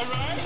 All right.